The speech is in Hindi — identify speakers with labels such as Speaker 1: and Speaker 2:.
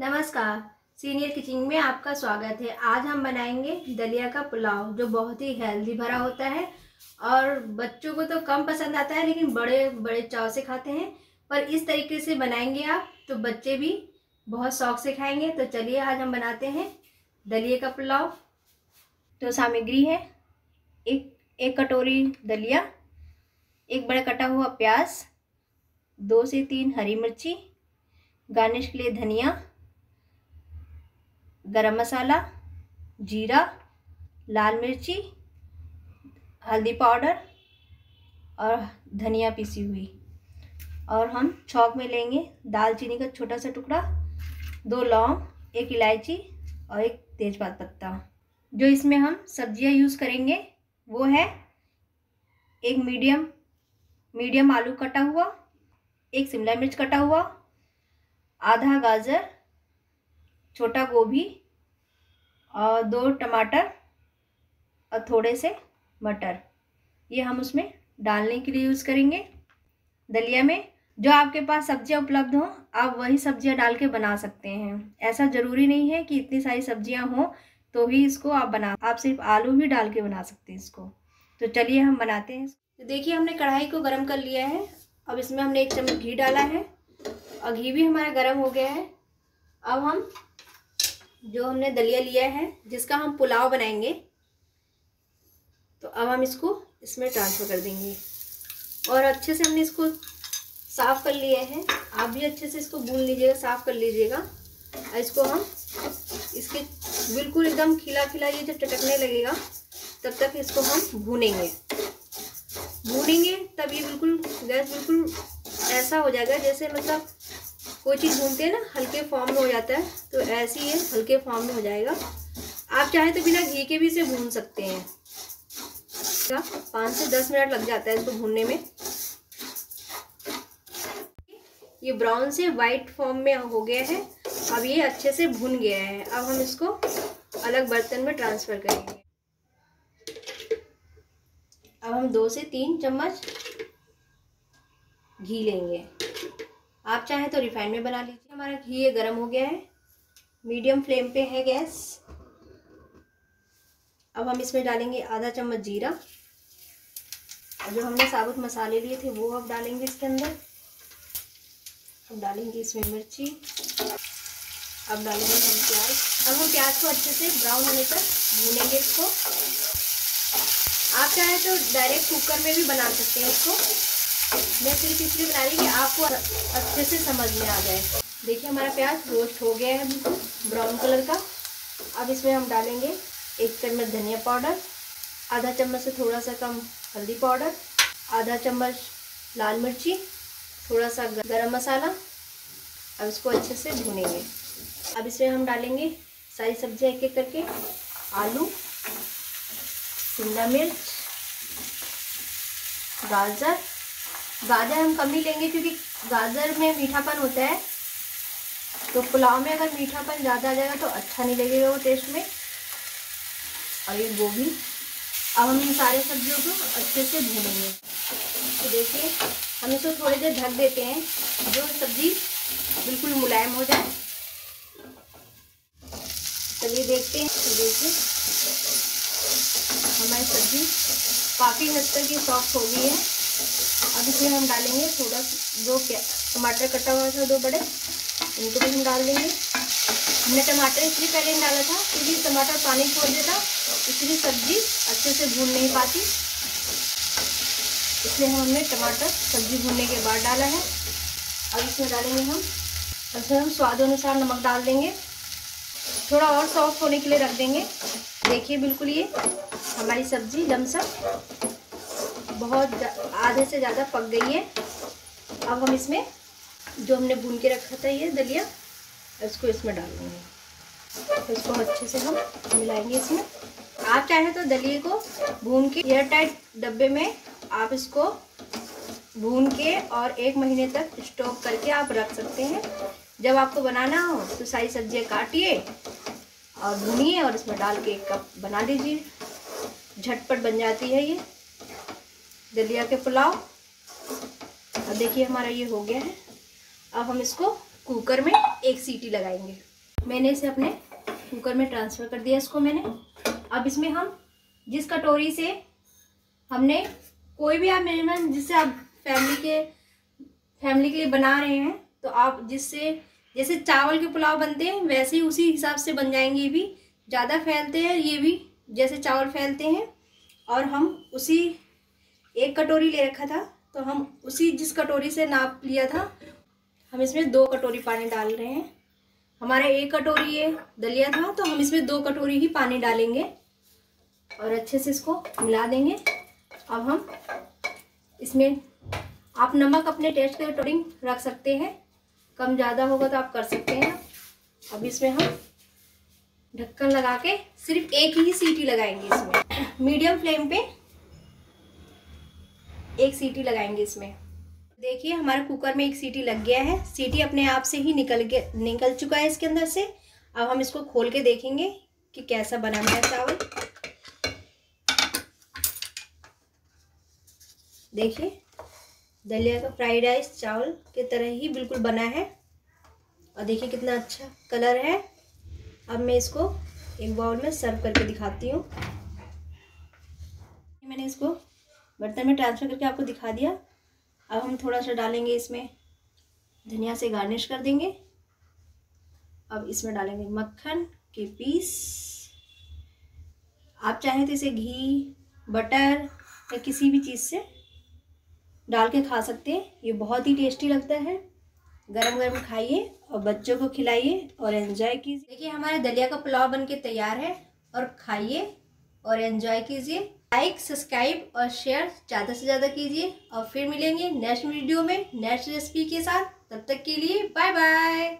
Speaker 1: नमस्कार। सीनियर किचन में आपका स्वागत है। आज हम बनाएँगे दलिया का पुलाव, जो बहुत ही हेल्दी भरा होता है और बच्चों को तो कम पसंद आता है, लेकिन बड़े बड़े चाव से खाते हैं। पर इस तरीके से बनाएँगे आप तो बच्चे भी बहुत शौक से खाएँगे। तो चलिए आज हम बनाते हैं दलिए का पुलाव। तो सामग्री है एक एक कटोरी दलिया, एक बड़ा कटा हुआ प्याज, दो से तीन हरी मिर्ची गार्निश के लिए धनिया गरम मसाला, जीरा, लाल मिर्ची, हल्दी पाउडर और धनिया पीसी हुई। और हम छौक में लेंगे दालचीनी का छोटा सा टुकड़ा, दो लौंग, एक इलायची और एक तेज़पात पत्ता। जो इसमें हम सब्ज़ियाँ यूज़ करेंगे, वो है एक मीडियम मीडियम आलू कटा हुआ, एक शिमला मिर्च कटा हुआ, आधा गाजर छोटा गोभी और दो टमाटर और थोड़े से मटर। ये हम उसमें डालने के लिए यूज़ करेंगे। दलिया में जो आपके पास सब्ज़ियाँ उपलब्ध हों, आप वही सब्ज़ियाँ डाल के बना सकते हैं। ऐसा ज़रूरी नहीं है कि इतनी सारी सब्ज़ियाँ हों तो ही इसको आप बना, आप सिर्फ़ आलू भी डाल के बना सकते हैं इसको। तो चलिए हम बनाते हैं। तो देखिए, हमने कढ़ाई को गर्म कर लिया है। अब इसमें हमने एक चम्मच घी डाला है। और घी भी हमारा गर्म हो गया है। अब हम जो हमने दलिया लिया है, जिसका हम पुलाव बनाएँगे तो अब हम इसको इसमें ट्रांसफ़र कर देंगे। और अच्छे से हमने इसको साफ़ कर लिया है। आप भी अच्छे से इसको भून लीजिएगा, साफ़ कर लीजिएगा। और इसको हम इसके बिल्कुल एकदम खिला खिला ये जब चटकने लगेगा, तब तक इसको हम भूनेंगे। भूनेंगे, तब ये बिल्कुल गैस बिल्कुल ऐसा हो जाएगा, जैसे मतलब कोई चीज़ भूनते हैं ना, हल्के फॉर्म में हो जाता है तो ऐसे ही हल्के फॉर्म में हो जाएगा। आप चाहें तो बिना घी के भी इसे भून सकते हैं। पाँच से दस मिनट लग जाता है इसको भूनने में। ये ब्राउन से वाइट फॉर्म में हो गया है। अब ये अच्छे से भुन गया है। अब हम इसको अलग बर्तन में ट्रांसफ़र करेंगे। अब हम दो से तीन चम्मच घी लेंगे। आप चाहें तो रिफाइंड में बना लीजिए। हमारा घी ये गर्म हो गया है। मीडियम फ्लेम पे है गैस। अब हम इसमें डालेंगे आधा चम्मच जीरा। और जो हमने साबुत मसाले लिए थे, वो अब डालेंगे इसके अंदर। अब डालेंगे इसमें मिर्ची। अब डालेंगे हम प्याज। अब हम प्याज को अच्छे से ब्राउन होने तक भूनेंगे इसको। आप चाहें तो डायरेक्ट कुकर में भी बना सकते हैं इसको। मैं सिर्फ़ इसलिए बना रही कि आपको अच्छे से समझ में आ जाए। देखिए, हमारा प्याज रोस्ट हो गया है ब्राउन कलर का। अब इसमें हम डालेंगे एक चम्मच धनिया पाउडर, आधा चम्मच से थोड़ा सा कम हल्दी पाउडर, आधा चम्मच लाल मिर्ची, थोड़ा सा गरम मसाला। अब इसको अच्छे से भूनेंगे। अब इसमें हम डालेंगे सारी सब्ज़ियाँ एक एक करके। आलू, शिमला मिर्च, गाजर गाजर हम कम ही लेंगे क्योंकि गाजर में मीठापन होता है। तो पुलाव में अगर मीठापन ज़्यादा आ जाएगा तो अच्छा नहीं लगेगा वो टेस्ट में। और ये गोभी। अब हम इन सारे सब्जियों को अच्छे से भूनेंगे। तो देखिए, हम इसको थोड़ी देर ढक देते हैं, जो सब्ज़ी बिल्कुल मुलायम हो जाए। चलिए देखते हैं। तो देखिए, हमारी सब्ज़ी काफ़ी हद तक ये सॉफ्ट हो गई है। अब इसमें हम डालेंगे थोड़ा दो टमाटर कटा हुआ था, दो बड़े, इनको भी हम डाल देंगे। हमने टमाटर इसलिए पहले डाला था, क्योंकि टमाटर पानी छोड़ देता इसलिए सब्ज़ी अच्छे से भून नहीं पाती। इसलिए हमने टमाटर सब्ज़ी भूनने के बाद डाला है। अब इसमें डालेंगे हम इसमें हम स्वाद अनुसार नमक डाल देंगे। थोड़ा और सॉफ्ट होने के लिए रख देंगे। देखिए बिल्कुल ये हमारी सब्ज़ी लमसम बहुत आधे से ज़्यादा पक गई है। अब हम इसमें जो हमने भून के रखा था ये दलिया, इसको इसमें डाल देंगे तो इसको अच्छे से हम मिलाएँगे इसमें। आप चाहें तो दलिए को भून के एयर टाइट डब्बे में आप इसको भून के और एक महीने तक स्टोव करके आप रख सकते हैं। जब आपको बनाना हो तो सारी सब्ज़ियाँ काटिए और भूनिए और इसमें डाल के एक कप बना लीजिए झटपट बन जाती है ये। दलिया के पुलाव। अब देखिए हमारा ये हो गया है। अब हम इसको कुकर में एक सीटी लगाएँगे। मैंने इसे अपने कुकर में ट्रांसफ़र कर दिया इसको मैंने। अब इसमें हम जिस कटोरी से हमने कोई भी आप मेज़रमेंट जिससे आप फैमिली के फैमिली के लिए बना रहे हैं तो आप जिससे, जैसे चावल के पुलाव बनते हैं, वैसे ही उसी हिसाब से बन जाएँगे ये भी। ज़्यादा फैलते हैं, ये भी जैसे चावल फैलते हैं, और हम उसी एक कटोरी ले रखा था तो हम उसी जिस कटोरी से नाप लिया था, हम इसमें दो कटोरी पानी डाल रहे हैं। हमारा एक कटोरी ये दलिया था तो हम इसमें दो कटोरी ही पानी डालेंगे और अच्छे से इसको मिला देंगे। अब हम इसमें आप नमक अपने टेस्ट के अकॉर्डिंग रख सकते हैं। कम ज़्यादा होगा तो आप कर सकते हैं। अब इसमें हम ढक्कन लगा के सिर्फ़ एक ही सीटी लगाएँगे इसमें। मीडियम फ्लेम पे एक सीटी लगाएँगे इसमें। देखिए, हमारे कुकर में एक सीटी लग गया है। सीटी अपने आप से ही निकल के निकल चुका है इसके अंदर से। अब हम इसको खोल के देखेंगे कि कैसा बना है चावल। देखिए, दलिया का फ्राइड राइस चावल की तरह ही बिल्कुल बना है। और देखिए कितना अच्छा कलर है। अब मैं इसको एक बाउल में सर्व करके दिखाती हूँ। मैंने इसको बर्तन में ट्रांसफ़र करके आपको दिखा दिया। अब हम थोड़ा सा डालेंगे इसमें धनिया से गार्निश कर देंगे। अब इसमें डालेंगे मक्खन के पीस। आप चाहें तो इसे घी, बटर या किसी भी चीज़ से डाल के खा सकते हैं। ये बहुत ही टेस्टी लगता है। गरम गरम खाइए और बच्चों को खिलाइए और एंजॉय कीजिए। देखिए, हमारा दलिया का पुलाव बन के तैयार है और खाइए और एंजॉय कीजिए। लाइक सब्सक्राइब और शेयर ज़्यादा से ज़्यादा कीजिए और फिर मिलेंगे नेक्स्ट वीडियो में नेक्स्ट रेसिपी के साथ। तब तक के लिए बाय बाय